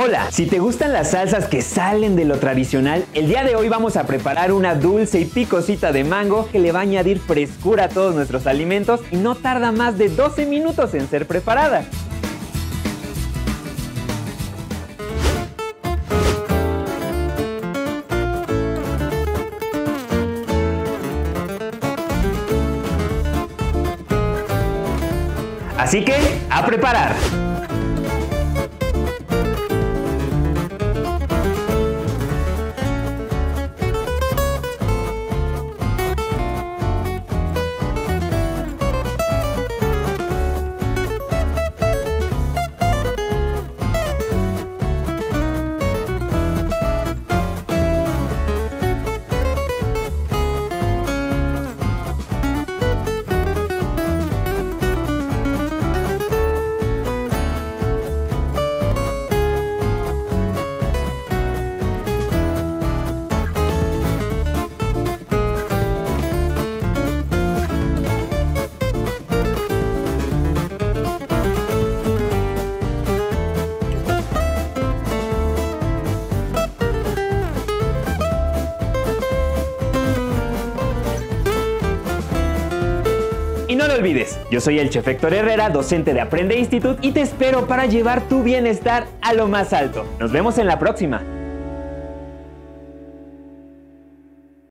Hola, si te gustan las salsas que salen de lo tradicional, el día de hoy vamos a preparar una dulce y picosita de mango que le va a añadir frescura a todos nuestros alimentos y no tarda más de 12 minutos en ser preparada. Así que, a preparar. No lo olvides, yo soy el chef Héctor Herrera, docente de Aprende Institute y te espero para llevar tu bienestar a lo más alto. Nos vemos en la próxima.